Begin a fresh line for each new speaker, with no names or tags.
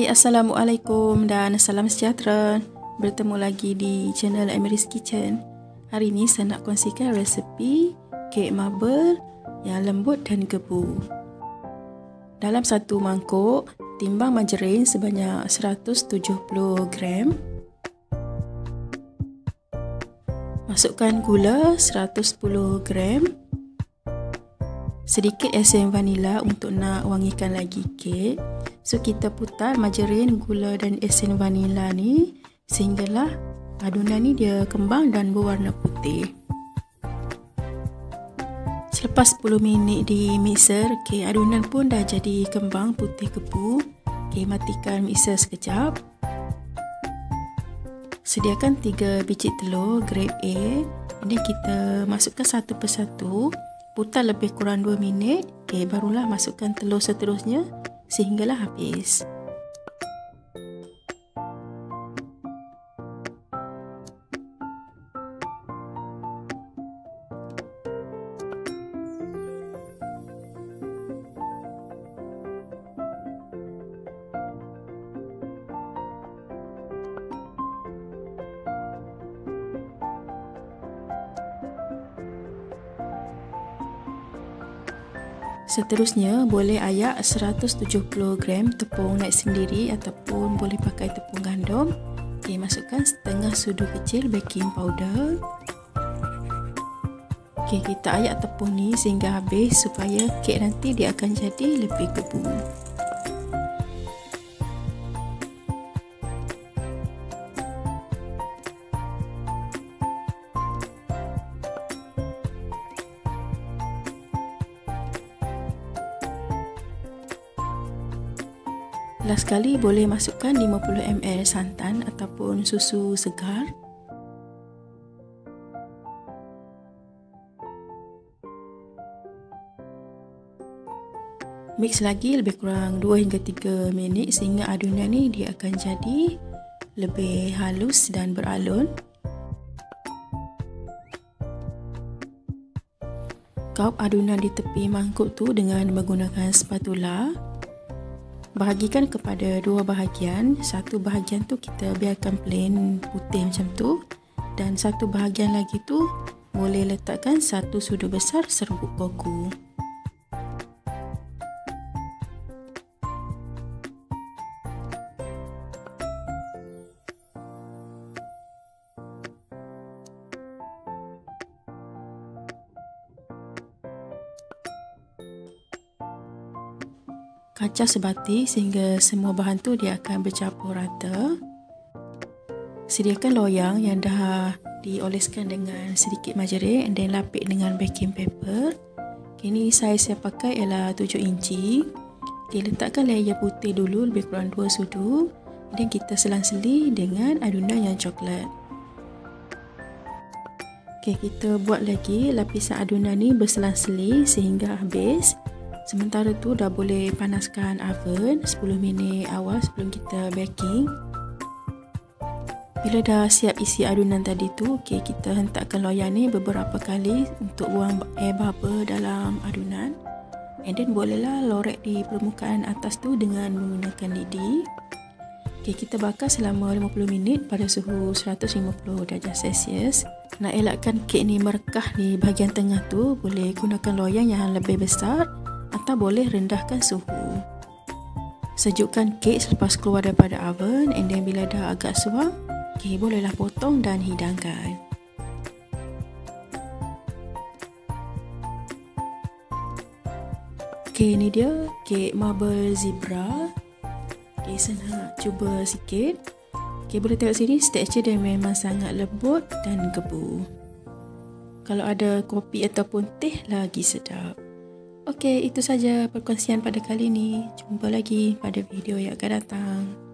Hai, Assalamualaikum dan salam sejahtera. Bertemu lagi di channel Emiry's Kitchen. Hari ini saya nak kongsikan resepi kek marble yang lembut dan gebu. Dalam satu mangkuk, timbang margarin sebanyak 170 gram. Masukkan gula 110 gram. Sedikit esen vanila untuk nak wangikan lagi kek. So kita putar margarin, gula dan esen vanila ni sehinggalah adunan ni dia kembang dan berwarna putih. Selepas 10 minit di mixer, okay, adunan pun dah jadi kembang putih kepu. Okay, matikan mixer sekejap. Sediakan 3 biji telur grade A. Ini kita masukkan satu persatu. Putar lebih kurang 2 minit. Okay, barulah masukkan telur seterusnya sehinggalah habis. Seterusnya boleh ayak 170 gram tepung naik sendiri ataupun boleh pakai tepung gandum. Okay, masukkan setengah sudu kecil baking powder. Okay, kita ayak tepung ni sehingga habis supaya kek nanti dia akan jadi lebih gebu. Last kali boleh masukkan 50 ml santan ataupun susu segar. Mix lagi lebih kurang 2 hingga 3 minit sehingga adunan ni dia akan jadi lebih halus dan beralun. Kau adunan di tepi mangkuk tu dengan menggunakan spatula bahagikan kepada dua bahagian. Satu bahagian tu kita biarkan plain putih macam tu. Dan satu bahagian lagi tu boleh letakkan satu sudu besar serbuk koku Kacau sebati sehingga semua bahan tu dia akan bercampur rata. Sediakan loyang yang dah dioleskan dengan sedikit margarin and then lapik dengan baking paper. Kini saiz saya pakai ialah 7 inci. Okay, letakkan layer putih dulu lebih kurang 2 sudu. Dan kita selang-seli dengan adunan yang coklat. Okay, kita buat lagi lapisan adunan ni berselang-seli sehingga habis. Sementara tu dah boleh panaskan oven 10 minit awal sebelum kita baking. Bila dah siap isi adunan tadi tu, okay, kita hentakkan loyang ni beberapa kali untuk buang air bubble dalam adunan. And then bolehlah lorek di permukaan atas tu dengan menggunakan lidi. Okay, kita bakar selama 50 minit pada suhu 150 darjah Celsius. Nak elakkan kek ni merekah di bahagian tengah tu, boleh gunakan loyang yang lebih besar atau boleh rendahkan suhu. Sejukkan kek selepas keluar daripada oven and then bila dah agak suam, kek bolehlah potong dan hidangkan. Okey, ini dia kek marble zebra. Okey, saya nak cuba sikit. Okey, boleh tengok sini tekstur dia memang sangat lembut dan gebu. Kalau ada kopi ataupun teh lagi sedap. Okey, itu saja perkongsian pada kali ini. Jumpa lagi pada video yang akan datang.